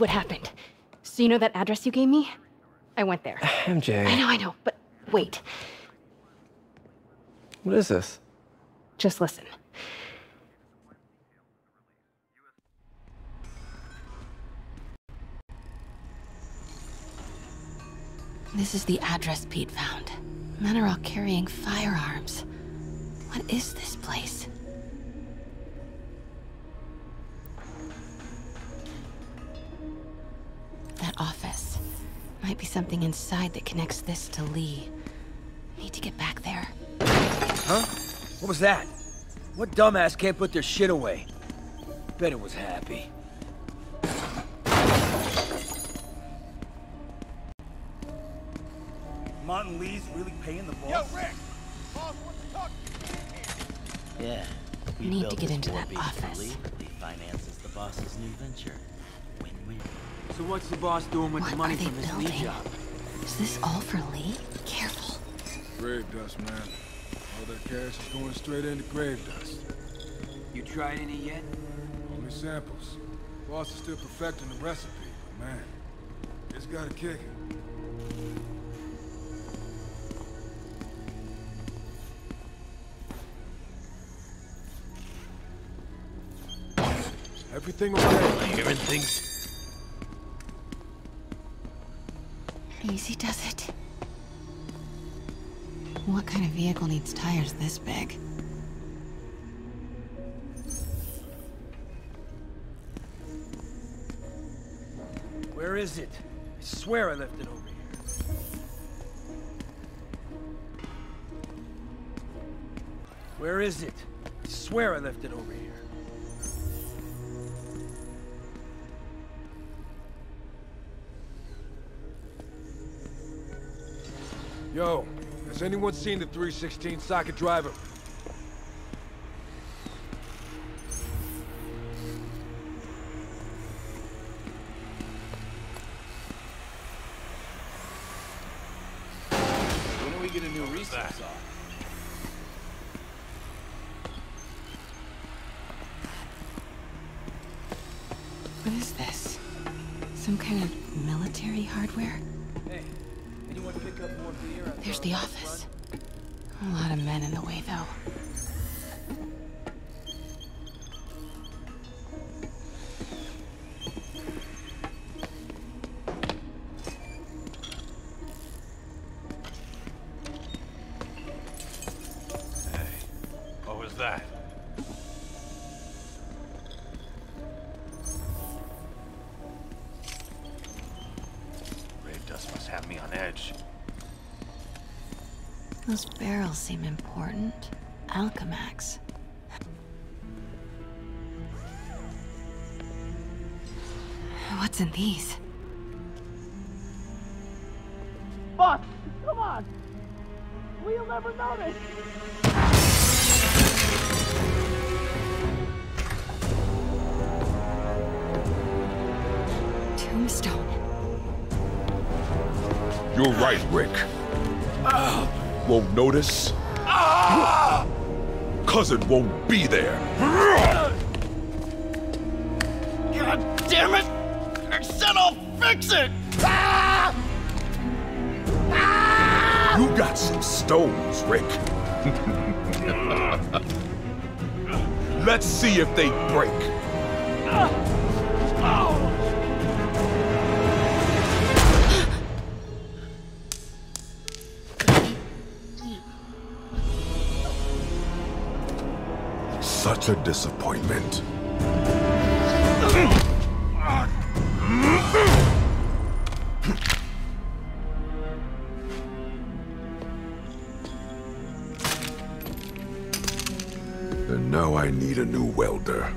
believe what happened. So you know that address you gave me? I went there. MJ. I know, I know, but wait. What is this? Just listen. This is the address Pete found. Men are all carrying firearms. What is this place? That office. Might be something inside that connects this to Lee. Need to get back there. Huh? What was that? What dumbass can't put their shit away? Bet it was happy. Martin Lee's really paying the boss? Yo, Rick! Boss wants to talk to you. Yeah. We Need to get into that office. Lee. Lee finances the boss's new venture. Win-win. So what's the boss doing with What the money are they from his lead building? job? Is this all for Lee? Careful. Grave dust, man. All that cash is going straight into grave dust. You tried any yet? Only samples. Boss is still perfecting the recipe, but man, it's got a kick. Everything okay? Hearing things? Easy does it. What kind of vehicle needs tires this big? Where is it? I swear I left it over here. Where is it? I swear I left it over here. Yo, has anyone seen the 316 socket driver? When do we get a new resource saw? What is this? Some kind of military hardware? Hey, There's the office. A lot of men in the way, though. Seem important. Alchemax. What's in these? Boss, come on! We'll never notice! Tombstone. You're right, Rick. Won't notice. Cousin won't be there. God damn it! I said I'll fix it! You got some stones, Rick. Let's see if they break. Disappointment. And now I need a new welder.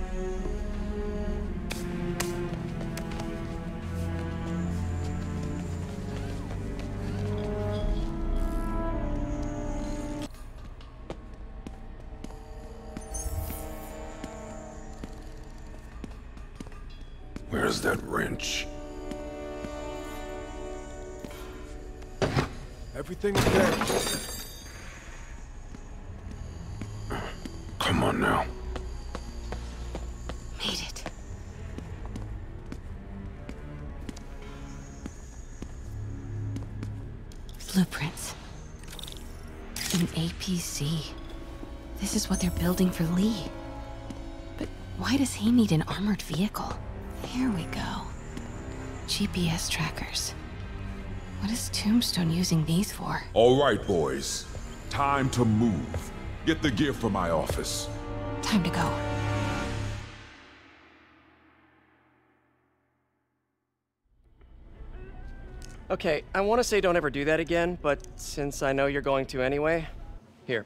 Building for Lee. But why does he need an armored vehicle? Here we go. GPS trackers. What is Tombstone using these for? All right, boys. Time to move. Get the gear from my office. Time to go. Okay, I want to say don't ever do that again, but since I know you're going to anyway, here.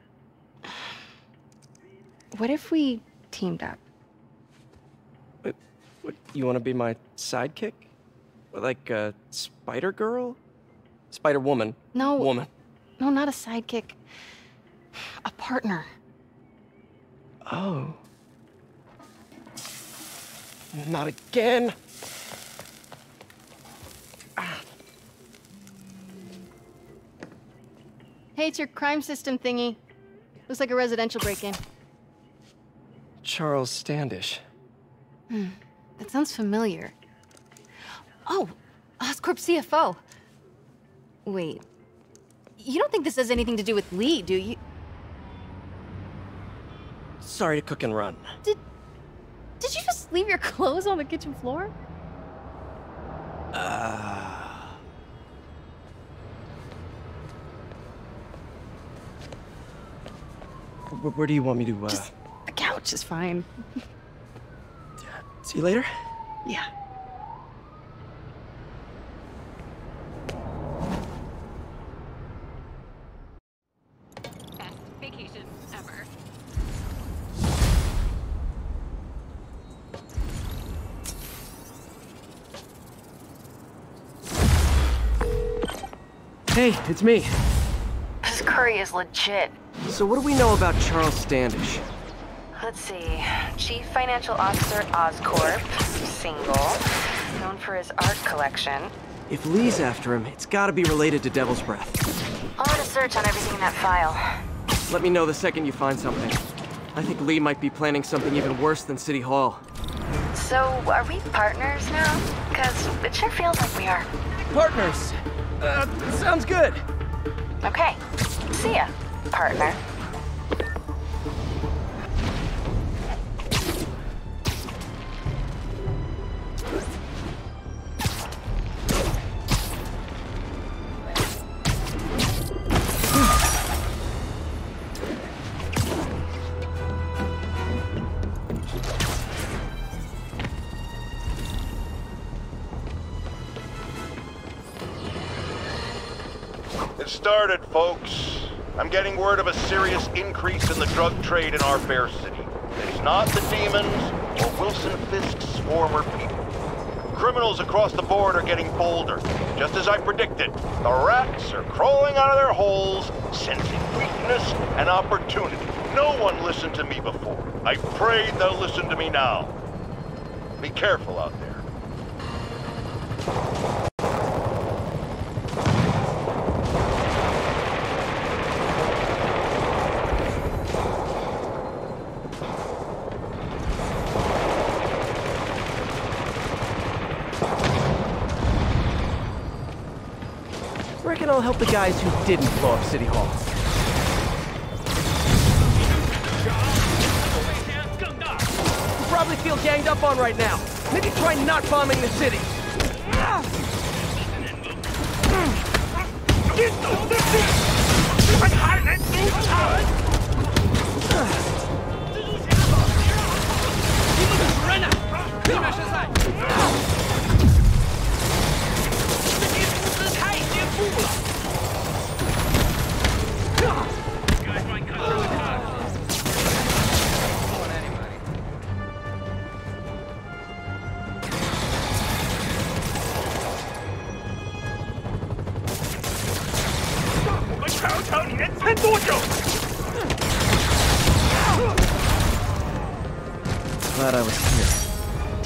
What if we teamed up? What, what, you want to be my sidekick? Like a Spider Girl? Spider Woman. No. Woman. No, not a sidekick. A partner. Oh. Not again. Hey, it's your crime system thingy. Looks like a residential break-in. Charles Standish. That sounds familiar. Oh, Oscorp CFO. Wait. You don't think this has anything to do with Lee, do you? Sorry to cook and run. Did Did you just leave your clothes on the kitchen floor? Wh- Where do you want me to, uh... Just couch is fine. See you later? Yeah. Best vacation ever. Hey, it's me. This curry is legit. So what do we know about Charles Standish? Let's see. Chief Financial Officer Oscorp, single, known for his art collection. If Lee's after him, it's gotta be related to Devil's Breath. I'll run a search on everything in that file. Let me know the second you find something. I think Lee might be planning something even worse than City Hall. So, are we partners now? Because it sure feels like we are. Partners! Uh, sounds good. Okay. See ya, partner. Started, folks. I'm getting word of a serious increase in the drug trade in our fair city. It's not the demons or Wilson Fisk's former people. Criminals across the board are getting bolder. Just as I predicted, the rats are crawling out of their holes, sensing weakness and opportunity. No one listened to me before. I pray they'll listen to me now. Be careful out there. I'll help the guys who didn't blow up City Hall. You probably feel ganged up on right now. Maybe try not bombing the city.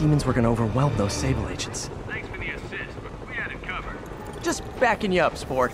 Demons were gonna overwhelm those Sable agents. Thanks for the assist, but we had it covered. Just backing you up, sport.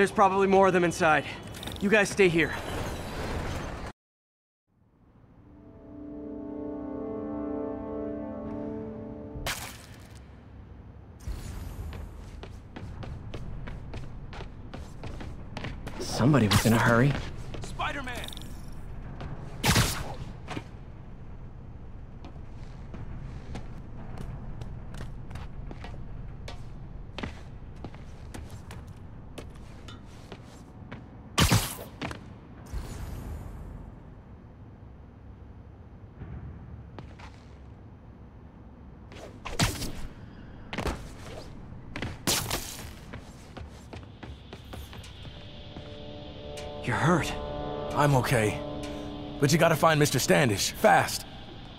There's probably more of them inside. You guys stay here. Somebody was in a hurry. You're hurt. I'm okay. But you gotta find Mr. Standish, fast.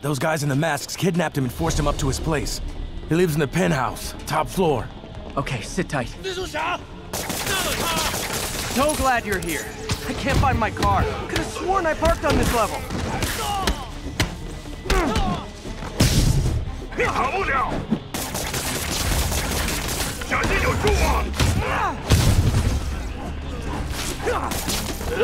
Those guys in the masks kidnapped him and forced him up to his place. He lives in the penthouse, top floor. Okay, sit tight. So glad you're here. I can't find my car. Could have sworn I parked on this level. 你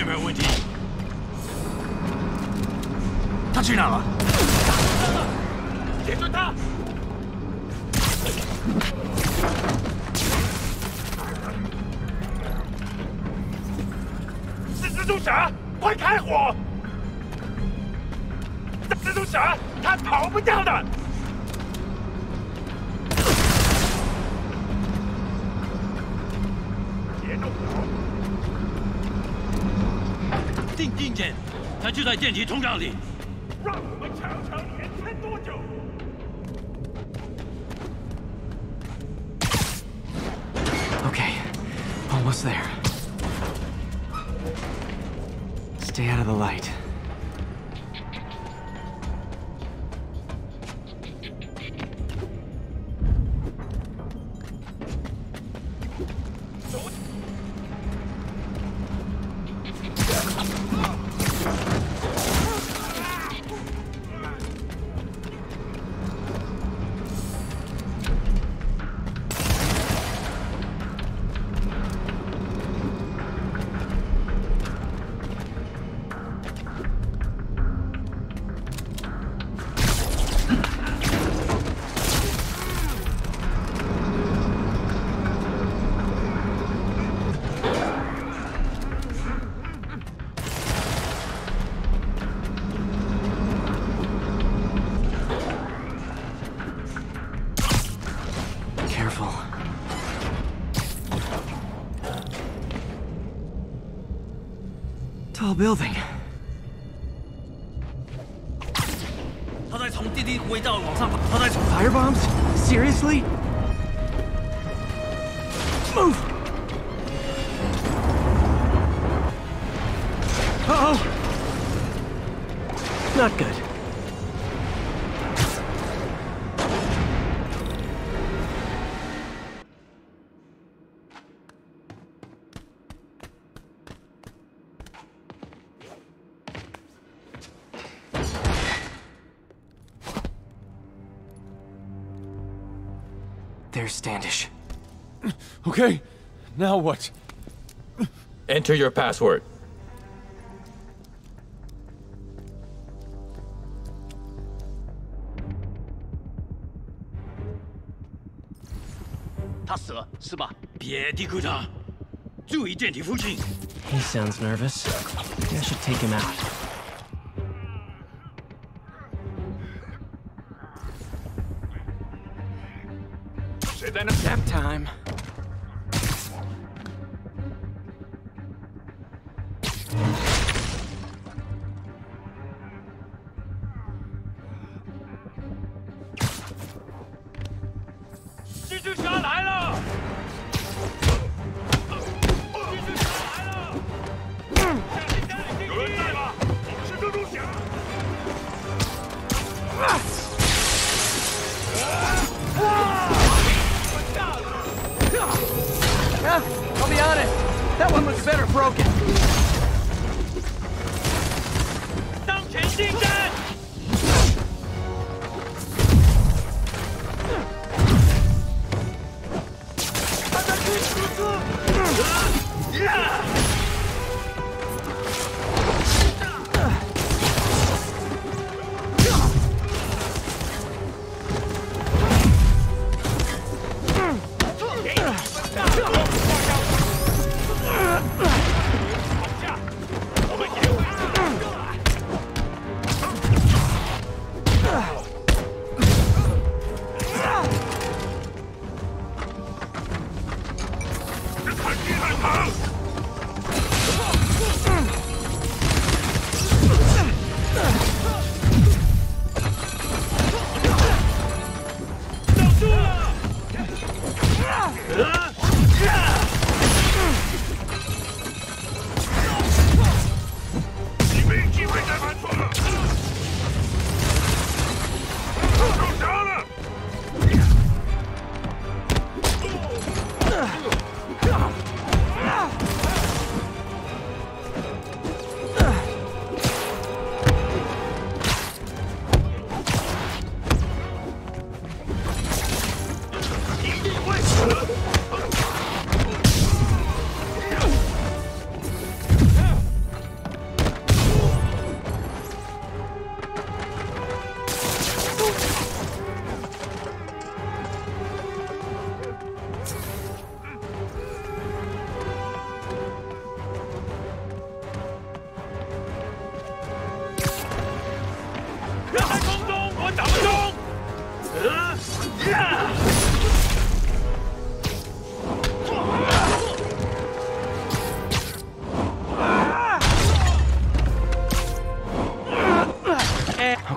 有没有问题。他去哪了？截住他！是蜘蛛侠，快开火！蜘蛛侠，他逃不掉的。点，他就在电梯通道里。让我们瞧瞧你能撑多久。Okay, almost there. Stay out of the light. Building. Okay, now what? Enter your password. He sounds nervous. I should take him out. Nap time.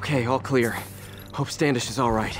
Okay, all clear. Hope Standish is all right.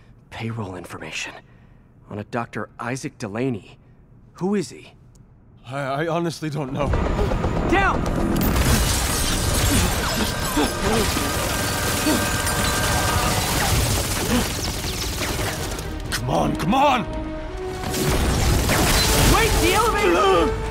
Payroll information. On a Dr. Isaac Delaney. Who is he? I, I honestly don't know. Down! Come on, come on! Wait, the elevator!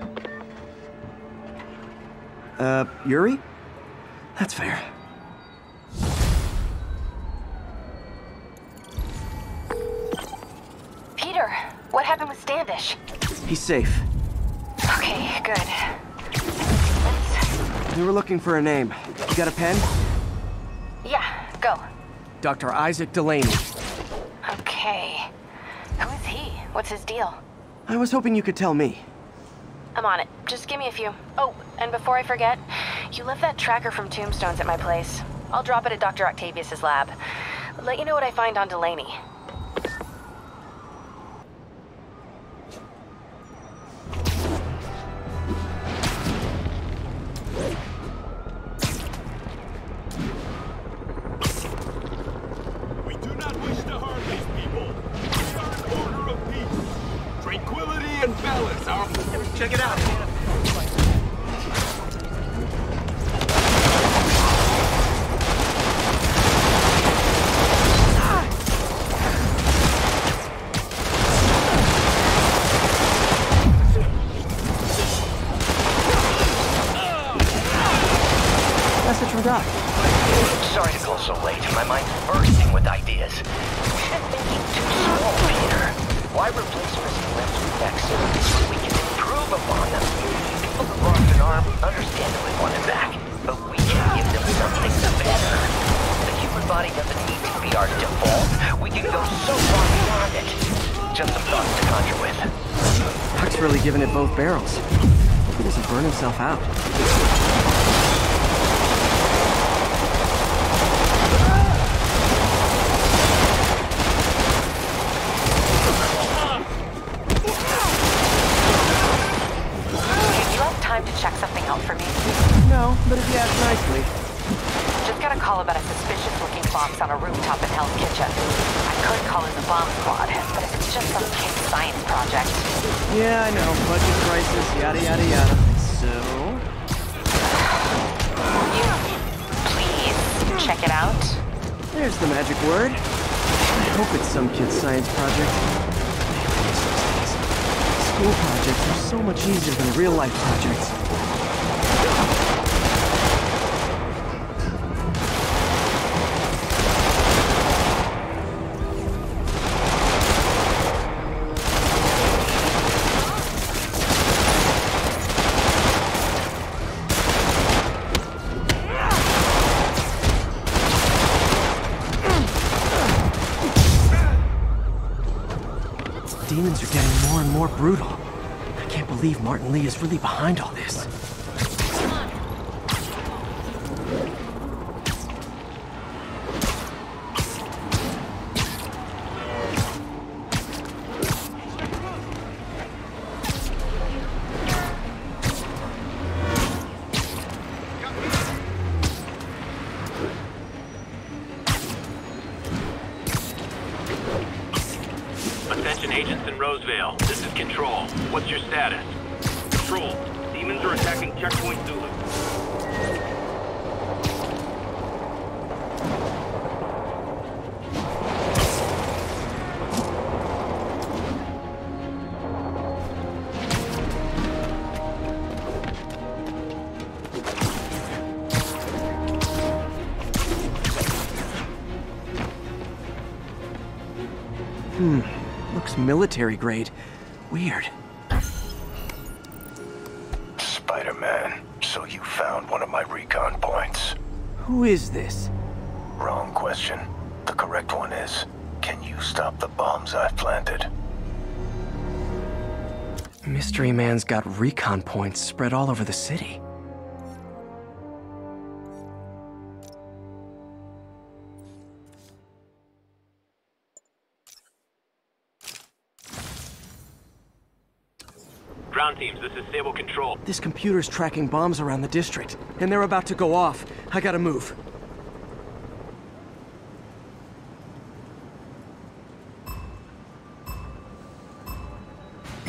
Uh, Yuri? That's fair. Peter, what happened with Standish? He's safe. Okay, good. We were looking for a name. You got a pen? Yeah, go. Dr. Isaac Delaney. Okay. Who is he? What's his deal? I was hoping you could tell me. I'm on it. Just give me a few. Oh, and before I forget, you left that tracker from Tombstones at my place. I'll drop it at Dr. Octavius's lab. Let you know what I find on Delaney. Suspicious-looking box on a rooftop in Hell's Kitchen. I could call it the bomb squad, but if it's just some kid science project, Yeah, I know. Budget crisis, yada yada yada. So... you please check it out. There's the magic word. I hope it's some kid's science project. School projects are so much easier than real life projects. Demons are getting more and more Li is really behind all this. Military grade. Weird. Spider-Man, so you found one of my recon points. Who is this? Wrong question. The correct one is, can you stop the bombs I've planted? Mystery Man's got recon points spread all over the city. This computer's tracking bombs around the district, and they're about to go off. I gotta move.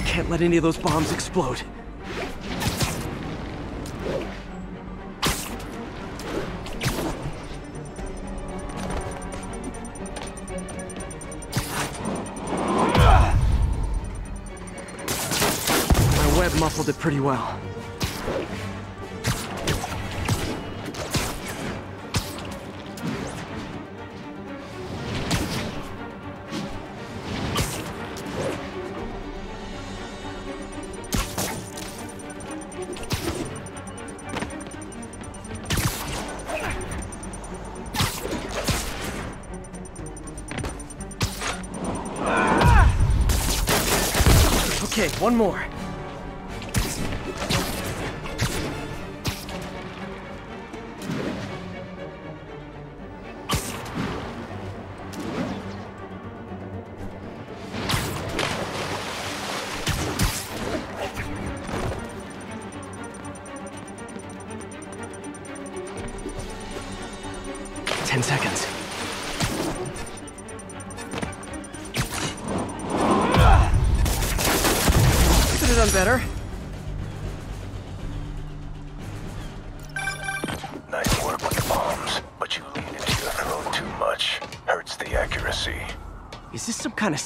Can't let any of those bombs explode. Muffled it pretty well. Okay, one more.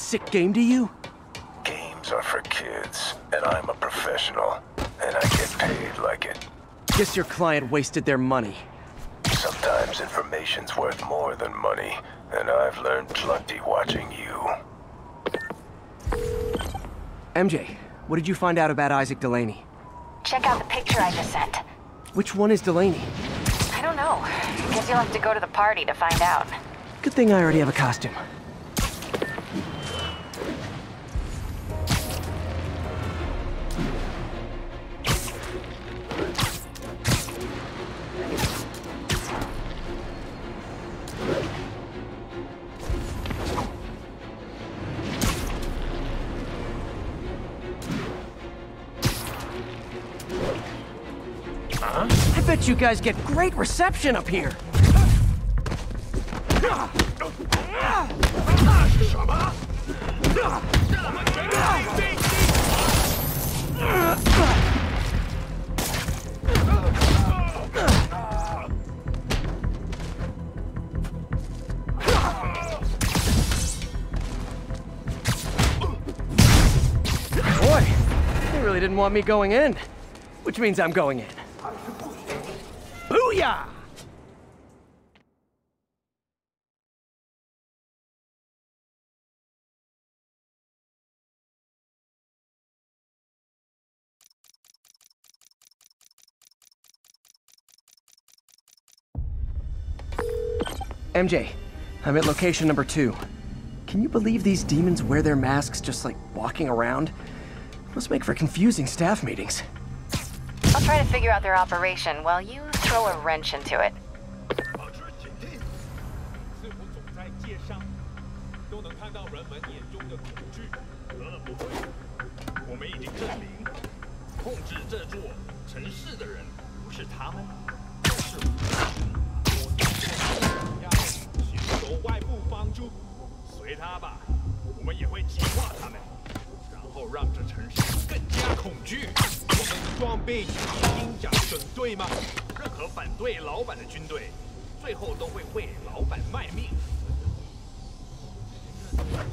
Sick game to you? Games are for kids, and I'm a professional, and I get paid like it. Guess your client wasted their money. Sometimes information's worth more than money, and I've learned plenty watching you. MJ, what did you find out about Isaac Delaney? Check out the picture I just sent. Which one is Delaney? I don't know. Guess you'll have to go to the party to find out. Good thing I already have a costume. You guys get great reception up here. Boy, they really didn't want me going in. Which means I'm going in. MJ, I'm at location number two. Can you believe these demons wear their masks just like walking around? Must make for confusing staff meetings. I'll try to figure out their operation while you throw a wrench into it. 帮助，随他吧，我们也会击垮他们。然后让这城市更加恐惧。我们的装备已经讲准对吗？任何反对老板的军队，最后都会为老板卖命。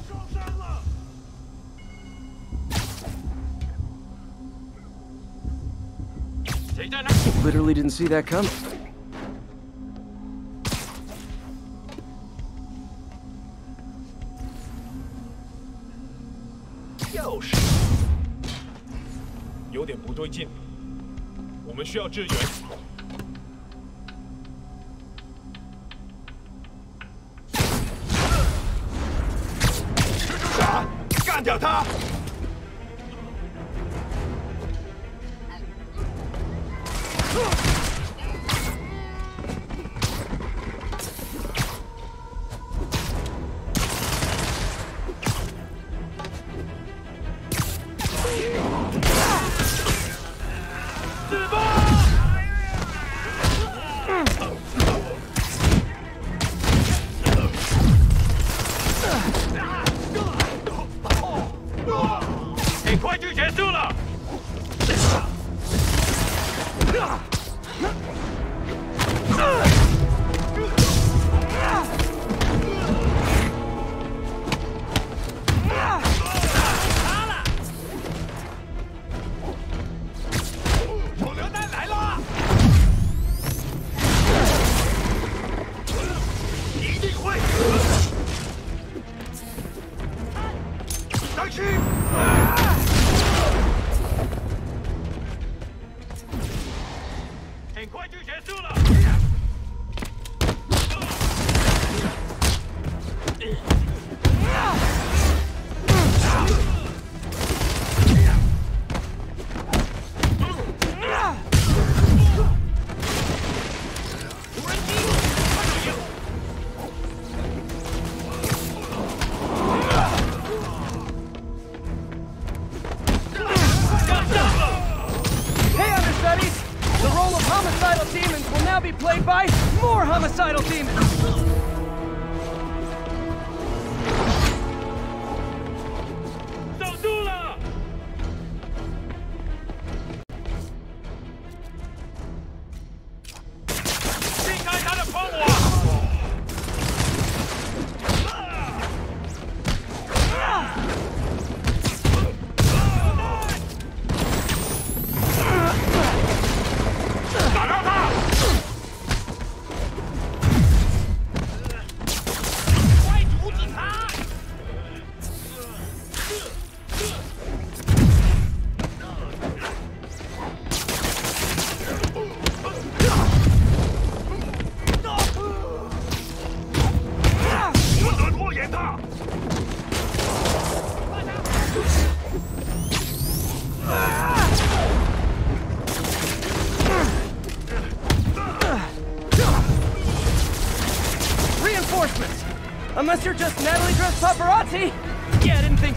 上山了！谁在那？Literally didn't see that coming. 我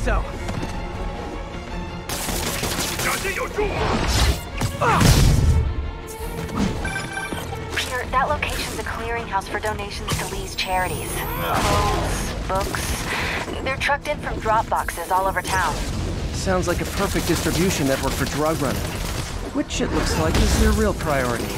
so. Peter, that location's a clearinghouse for donations to Li's charities. Clothes, books. They're trucked in from drop boxes all over town. Sounds like a perfect distribution network for drug running. Which it looks like is their real priority.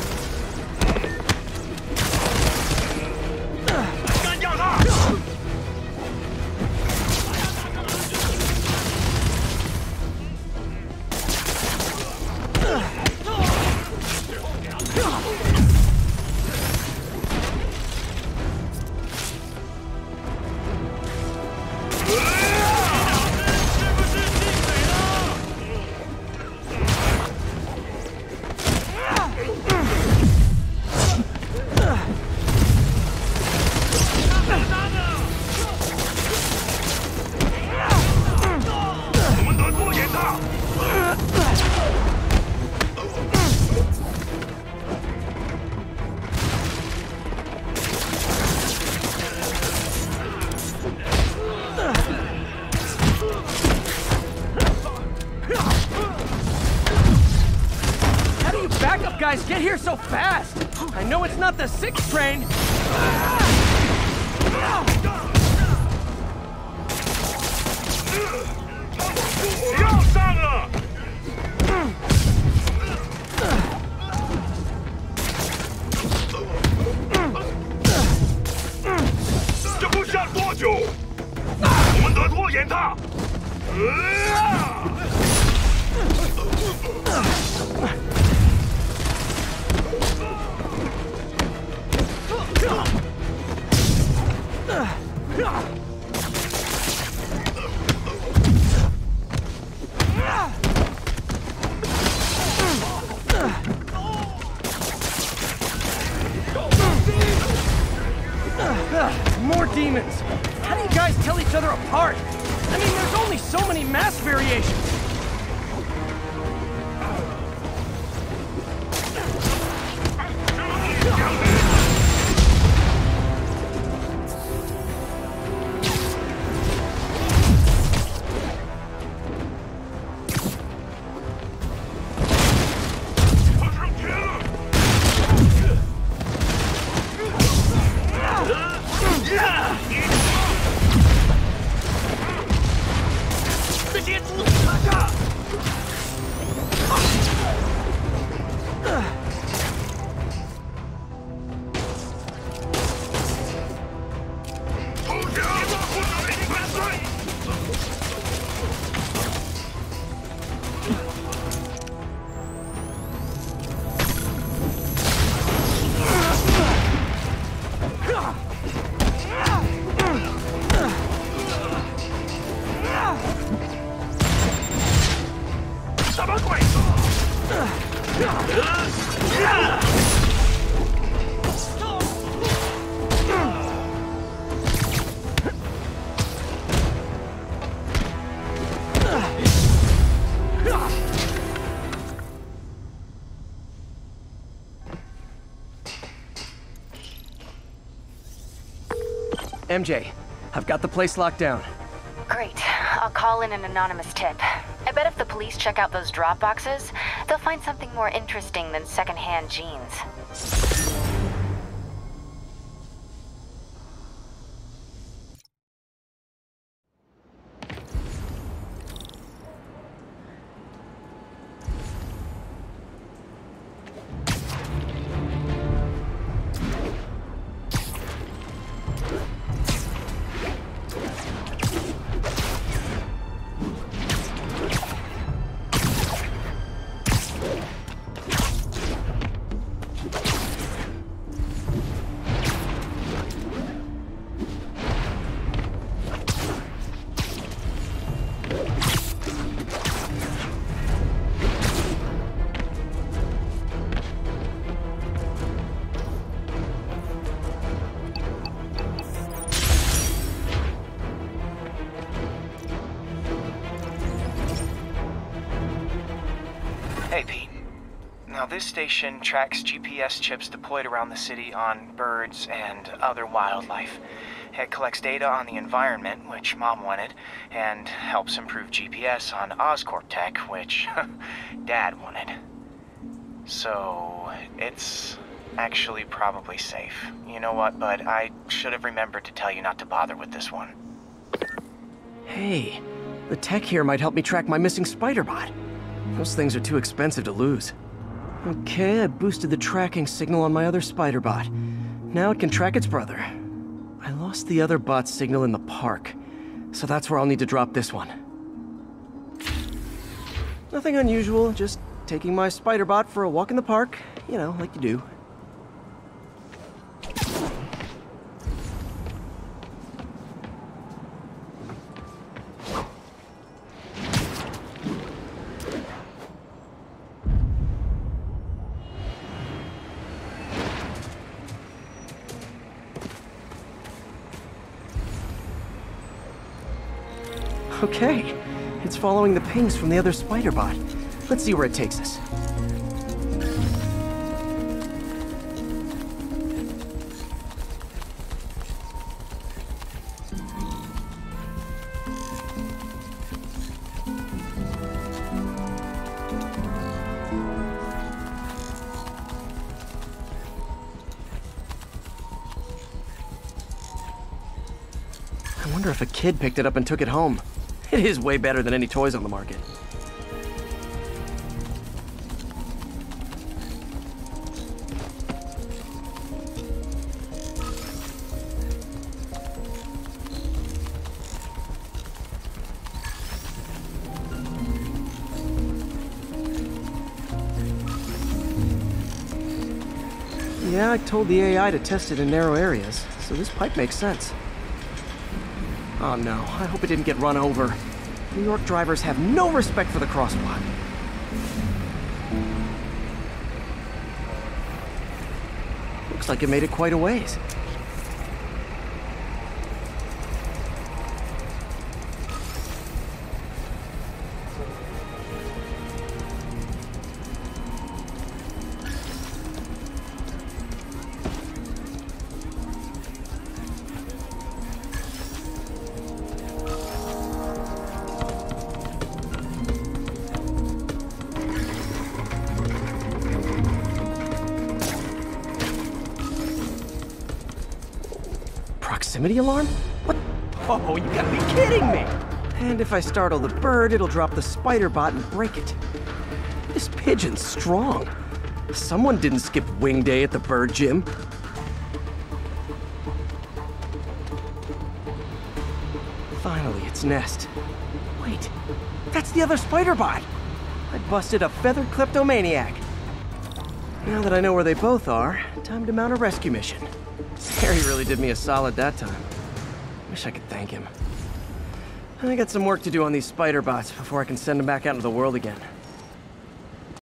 MJ, I've got the place locked down. Great. I'll call in an anonymous tip. I bet if the police check out those drop boxes, they'll find something more interesting than secondhand jeans. This station tracks GPS chips deployed around the city on birds and other wildlife. It collects data on the environment, which Mom wanted, and helps improve GPS on Oscorp tech, which Dad wanted. So, it's actually probably safe. You know what, bud? I should have remembered to tell you not to bother with this one. Hey, the tech here might help me track my missing spider bot. Those things are too expensive to lose. Okay, I boosted the tracking signal on my other spider bot. Now it can track its brother. I lost the other bot's signal in the park, so that's where I'll need to drop this one. Nothing unusual, just taking my spider bot for a walk in the park, you know, like you do. Following the pings from the other spider bot. Let's see where it takes us. I wonder if a kid picked it up and took it home. It is way better than any toys on the market. Yeah, I told the AI to test it in narrow areas, so this pipe makes sense. Oh no, I hope it didn't get run over. New York drivers have no respect for the crosswalk. Looks like it made it quite a ways. Proximity alarm? What? Oh, you gotta be kidding me! And if I startle the bird, it'll drop the spider bot and break it. This pigeon's strong. Someone didn't skip wing day at the bird gym. Finally, its nest. Wait, that's the other spider bot! I busted a feathered kleptomaniac. Now that I know where they both are, time to mount a rescue mission. Harry really did me a solid that time. Wish I could thank him. I got some work to do on these spider bots before I can send them back out into the world again.